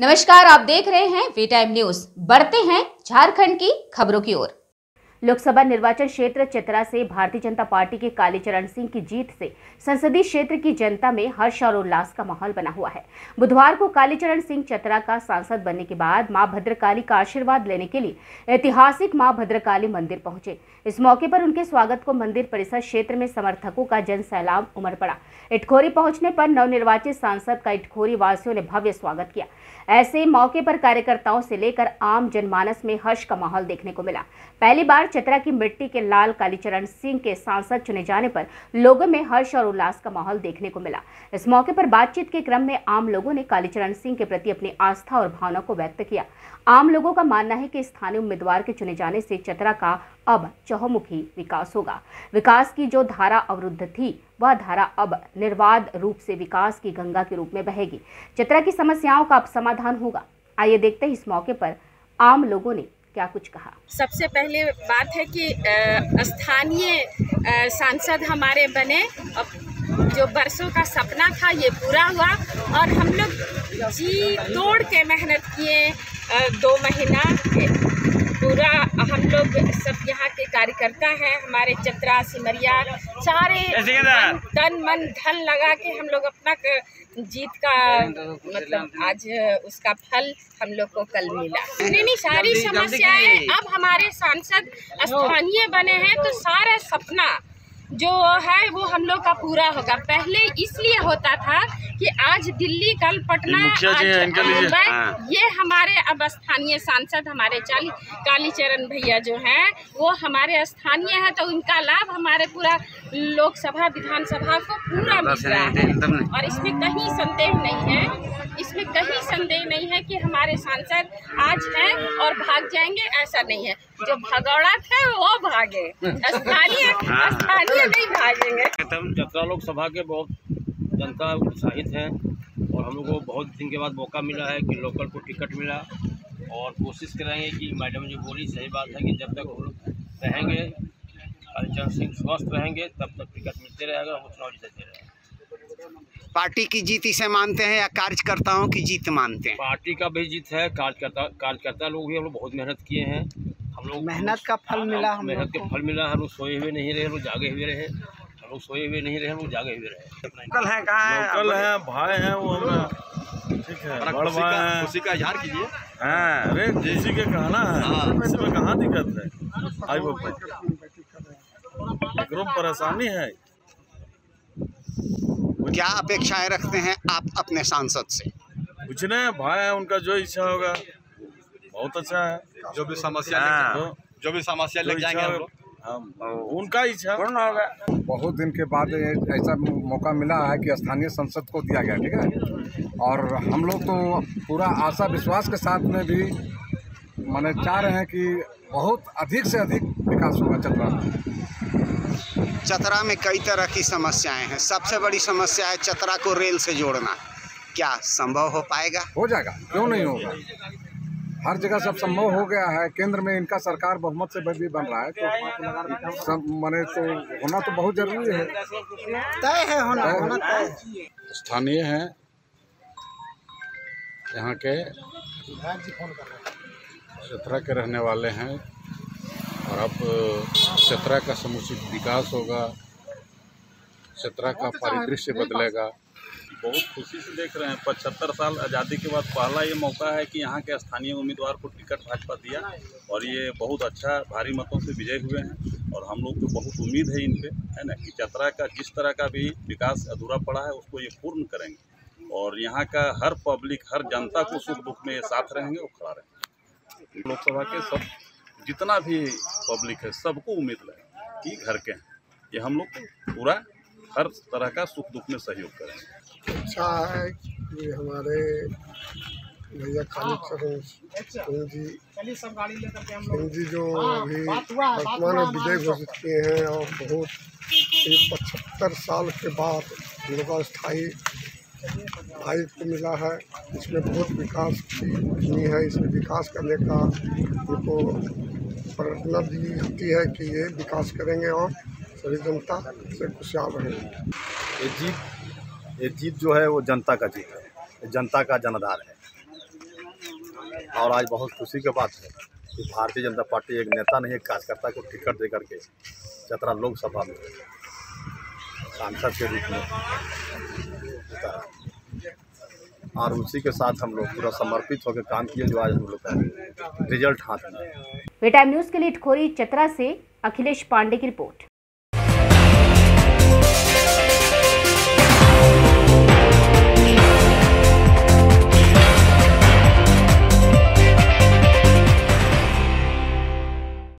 नमस्कार, आप देख रहे हैं वी टाइम न्यूज़ बढ़ते हैं झारखंड की खबरों की ओर। लोकसभा निर्वाचन क्षेत्र चतरा से भारतीय जनता पार्टी के कालीचरण सिंह की जीत से संसदीय क्षेत्र की जनता में हर्ष और उल्लास का माहौल बना हुआ है। बुधवार को कालीचरण सिंह चतरा का सांसद बनने के बाद माँ भद्रकाली का आशीर्वाद लेने के लिए ऐतिहासिक माँ भद्रकाली मंदिर पहुँचे। इस मौके पर उनके स्वागत को मंदिर परिसर क्षेत्र में समर्थकों का जन सैलाब उमड़ पड़ा। इटखोरी पहुँचने पर नवनिर्वाचित सांसद का इटखोरी वासियों ने भव्य स्वागत किया। ऐसे मौके पर कार्यकर्ताओं से लेकर आम जनमानस में हर्ष का माहौल देखने को मिला। पहली बार चतरा की मिट्टी के लाल कालीचरण सिंह के सांसद चुने जाने पर लोगों में हर्ष और उल्लास का माहौल देखने को मिला। इस मौके पर बातचीत के क्रम में आम लोगों ने कालीचरण सिंह के प्रति अपनी आस्था और भावना को व्यक्त किया। आम लोगों का मानना है कि स्थानीय उम्मीदवार के चुने जाने से चतरा का अब चहुमुखी विकास होगा। विकास की जो धारा अवरुद्ध थी, वह धारा अब निर्वाध रूप से विकास की गंगा के रूप में बहेगी। चतरा की समस्याओं का अब समाधान होगा। आइए देखते हैं इस मौके पर आम लोगों ने क्या कुछ कहा? सबसे पहले बात है कि स्थानीय सांसद हमारे बने। जो बरसों का सपना था, ये पूरा हुआ और हम लोग जी तोड़ के मेहनत किए दो महीना पूरा हम लोग सब यहाँ के कार्यकर्ता हैं हमारे चतरा सिमरिया सारे तन मन धन लगा के हम लोग अपना जीत का मतलब आज उसका फल हम लोग को कल मिला। नहीं नहीं सारी समस्याएँ अब हमारे सांसद स्थानीय बने हैं तो सारा सपना जो है वो हम लोग का पूरा होगा। पहले इसलिए होता था कि आज दिल्ली कल पटना। मुंबई, हाँ। ये हमारे अब स्थानीय सांसद हमारे चाली कालीचरण भैया जो हैं वो हमारे स्थानीय हैं तो उनका लाभ हमारे पूरा लोकसभा विधानसभा को पूरा मिल रहा है। और इसमें कहीं संदेह नहीं है। इसमें कहीं संदेह नहीं है कि हमारे सांसद आज हैं और भाग जाएँगे ऐसा नहीं है। जो भगौड़ा थे वो भागे। स्थानीय स्थानीय नहीं भागेंगे। चतरा लोकसभा के बहुत जनता उत्साहित है और हम लोग को बहुत दिन के बाद मौका मिला है कि लोकल को टिकट मिला और कोशिश करेंगे कि मैडम जो बोली सही बात है कि जब तक हम लोग रहेंगे हरिचंद सिंह स्वस्थ रहेंगे तब तक टिकट मिलते रहेगा हम चुनाव जीतते रहेंगे। पार्टी की जीत इसे मानते हैं या कार्यकर्ताओं की जीत मानते हैं? पार्टी का भी जीत है कार्यकर्ता कार्यकर्ता लोग भी हम लोग बहुत मेहनत किए हैं। हम लोग मेहनत का फल मिला हम मेहनत के फल मिला हम लोग सोए हुए नहीं रहे हम लोग जागे हुए रहे। हम लोग सोए हुए नहीं रहे हम लोग जागे हुए रहे। कल है कहाँ लोकल है भाई हैं वो हमें ठीक है बड़ भाई हैं। खुशी का इजहार कीजिए। हाँ अरे खुशी के कहना है। इसमें कहाँ दिक्कत है? आई वो में परेशानी है। क्या अपेक्षाएँ रखते हैं आप अपने सांसद से? कुछ नहीं भाई है उनका जो इच्छा होगा बहुत अच्छा है। जो भी समस्या हाँ। जो भी समस्या जो लेके जाएँगे हम लोग। उनका इच्छा। होगा बहुत दिन के बाद ऐसा मौका मिला है कि स्थानीय संसद को दिया गया ठीक है? और हम लोग तो पूरा आशा विश्वास के साथ में भी माने चाह रहे हैं कि बहुत अधिक से अधिक विकास होगा चतरा में। चतरा में कई तरह की समस्याएँ हैं। सबसे बड़ी समस्या है चतरा को रेल से जोड़ना। क्या संभव हो पाएगा? हो जाएगा। क्यों नहीं होगा? हर जगह सब संभव हो गया है। केंद्र में इनका सरकार बहुमत से भी बन रहा है तो सब माने तो होना तो बहुत ज़रूरी है। तय है होना होना तय स्थानीय हैं। यहाँ के चतरा के रहने वाले हैं। और अब चतरा का समुचित विकास होगा। चतरा का परिदृश्य बदलेगा। बहुत खुशी से देख रहे हैं। पचहत्तर साल आज़ादी के बाद पहला ये मौका है कि यहाँ के स्थानीय उम्मीदवार को टिकट भाजपा दिया और ये बहुत अच्छा भारी मतों से विजय हुए हैं और हम लोग को बहुत उम्मीद है इन पर है ना, कि चतरा का, जिस तरह का भी विकास अधूरा पड़ा है, उसको ये पूर्ण करेंगे। और यहाँ का हर पब्लिक, हर जनता को सुख दुख में साथ रहेंगे और खड़ा रहेंगे। लोकसभा के सब, जितना भी पब्लिक है, सबको उम्मीद है कि घर के हैं। ये हम लोग पूरा हर तरह का सुख दुख में सहयोग करेंगे। अच्छा है कि हमारे भैया खालिद चरण सिंह जी सिंह जी जो अभी वर्तमान में विजय घोषित किए हैं और बहुत एक पचहत्तर साल के बाद हम लोग का स्थायी दायित्व मिला है। इसमें बहुत विकास की कमी है। इसमें विकास करने का उनको प्रेरणा दी जाती है कि ये विकास करेंगे और सभी जनता से खुशहाल रहेंगे जीत ये जीत जो है वो जनता का जीत है। जनता का जनाधार है। और आज बहुत खुशी की बात है कि भारतीय जनता पार्टी एक नेता नहीं, एक कार्यकर्ता को टिकट दे करके चतरा लोकसभा में सांसद के रूप में और उसी के साथ हम लोग पूरा समर्पित होकर काम किए जो आज हम लोग का रिज़ल्ट हाथ में। टाइम न्यूज़ के लिए इटखोरी, चतरा से अखिलेश पांडे की रिपोर्ट।